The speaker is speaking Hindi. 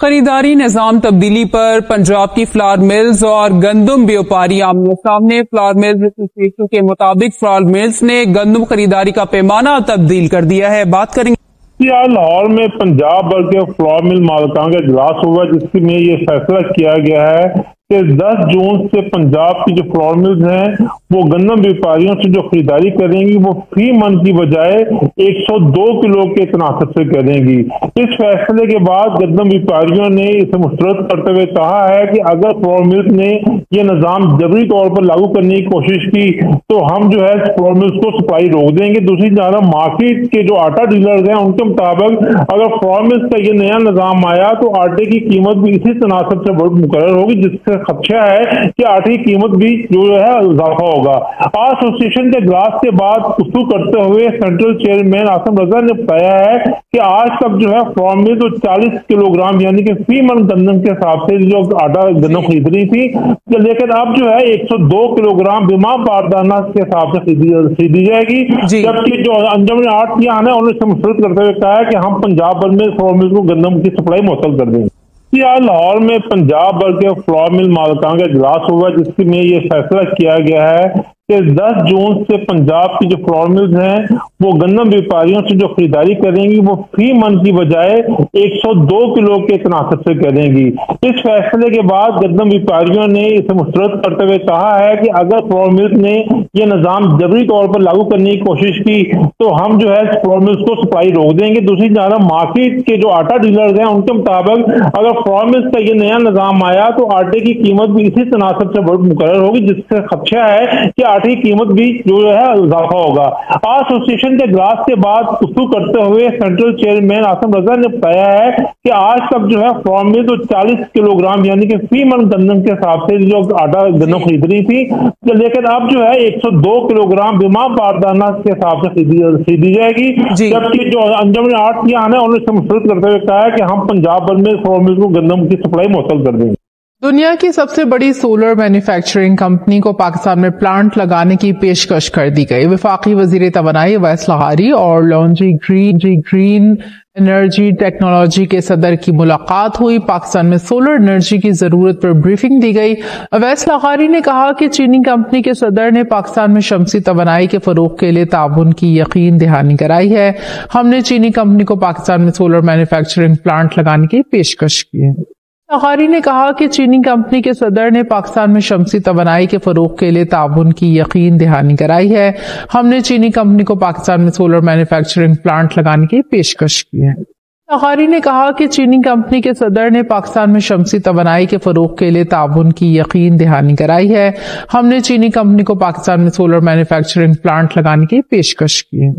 खरीदारी निज़ाम तब्दीली पर पंजाब की फ्लावर मिल्स और गंदम व्यापारी आमने सामने। फ्लावर मिल्स एसोसिएशन के मुताबिक फ्लावर मिल्स ने गंदम खरीदारी का पैमाना तब्दील कर दिया है। बात करेंगे। लाहौर में पंजाब बल्कि फ्लावर मिल मालिकाओं का इजलास हुआ, जिसमें ये फैसला किया गया है कि 10 जून से पंजाब की जो फ्लोर मिल्स हैं, वो गंदम व्यापारियों से जो खरीदारी करेंगी, वो फ़ी मन की बजाय 102 किलो के तनासब से करेंगी इस फैसले के बाद गंदम व्यापारियों ने इसे मुस्तरद करते हुए कहा है कि अगर फ्लोर मिल्स ने यह निज़ाम जबरी तौर पर लागू करने की कोशिश की तो हम जो है फ्लोर मिल्स को सप्लाई रोक देंगे। दूसरी जानब मार्केट के जो आटा डीलर्स हैं, उनके मुताबिक अगर फ्लोर मिल्स का ये नया निज़ाम आया तो आटे की कीमत भी इसी तनासब से मुकर होगी, जिससे खदशा है कि आटे की कीमत भी जो है इजाफा होगा। एसोसिएशन के इजलास के बाद गुफ्तु करते हुए सेंट्रल चेयरमैन आसम रजा ने बताया है कि आज तक जो है फॉर्म में जो 40 किलोग्राम यानी कि फ़ी मन गंदम के हिसाब से जो आटा गंदम खरीद रही थी लेकिन अब जो है 102 किलोग्राम बीमा बारदाना के हिसाब से खरीदी जाएगी। जबकि जो अंजम आठ किया है उन्होंने मुस्तरद करते हुए कहा है कि हम पंजाब भर में फॉर्म को गंदम की सप्लाई मुअल कर देंगे। यार लाहौर में पंजाब भर के फ्लॉर मिल मालिकाओं का इजलास हुआ, जिसमें ये फैसला किया गया है कि 10 जून से पंजाब की जो फ्लोर मिल्स हैं, वो गंदम व्यापारियों से जो खरीदारी करेंगी, वो फ़ी मन की बजाय 102 किलो के तनासब से करेंगी इस फैसले के बाद गंदम व्यापारियों ने इसे मुस्तरद करते हुए कहा है कि अगर फ्लोर मिल्स ने यह निज़ाम जबरी तौर पर लागू करने की कोशिश की तो हम जो है फ्लोर मिल्स को सप्लाई रोक देंगे। दूसरी जानब मार्केट के जो आटा डीलर्स हैं, उनके मुताबिक अगर फ्लोर मिल्स का ये नया निज़ाम आया तो आटे की कीमत भी इसी तनासब से मुकर होगी, जिससे खदशा है कि आटे की कीमत भी जो है इजाफा होगा। एसोसिएशन के इजलास के बाद गुफ्तु करते हुए सेंट्रल चेयरमैन आसम रजा ने बताया है कि आज तक जो है फॉर्म में तो 40 किलोग्राम यानी कि फ़ी मन गंदम के हिसाब से जो आटा गंदम खरीद रही थी तो लेकिन अब जो है 102 किलोग्राम बीमा बारदाना के हिसाब से खरीदी जाएगी। जबकि जो अंजम ने आठ किया है उन्होंने मुस्तरद करते हुए कहा है कि हम पंजाब भर में फॉर्म को गंदम की सप्लाई मुअल कर देंगे। दुनिया की सबसे बड़ी सोलर मैन्युफैक्चरिंग कंपनी को पाकिस्तान में प्लांट लगाने की पेशकश कर दी गई। विफाकी वज़ीर तोानाई अवैस लहारी और लॉन्जी ग्रीन, जी ग्रीन एनर्जी टेक्नोलॉजी के सदर की मुलाकात हुई। पाकिस्तान में सोलर एनर्जी की ज़रूरत पर ब्रीफिंग दी गई। अवैस लहारी ने कहा कि चीनी कंपनी के सदर ने पाकिस्तान में शमसी तोानाई के फरोग के लिए ताउन की यकीन दहानी कराई है। हमने चीनी कंपनी को पाकिस्तान में सोलर मैन्युफैक्चरिंग प्लांट लगाने की पेशकश की है। सहारी ने कहा कि चीनी कंपनी के सदर ने पाकिस्तान में शमसी तोानाई के फरोग के लिए ताउन की यकीन दहानी कराई है। हमने चीनी कंपनी को पाकिस्तान में सोलर मैन्युफैक्चरिंग प्लांट लगाने की पेशकश की है। सहारी ने कहा कि चीनी कंपनी के सदर ने पाकिस्तान में शमसी तोानाई के फरोग के लिए ताउन की यकीन दहानी कराई है। हमने चीनी कंपनी को पाकिस्तान में सोलर मैन्युफैक्चरिंग प्लांट लगाने की पेशकश की है।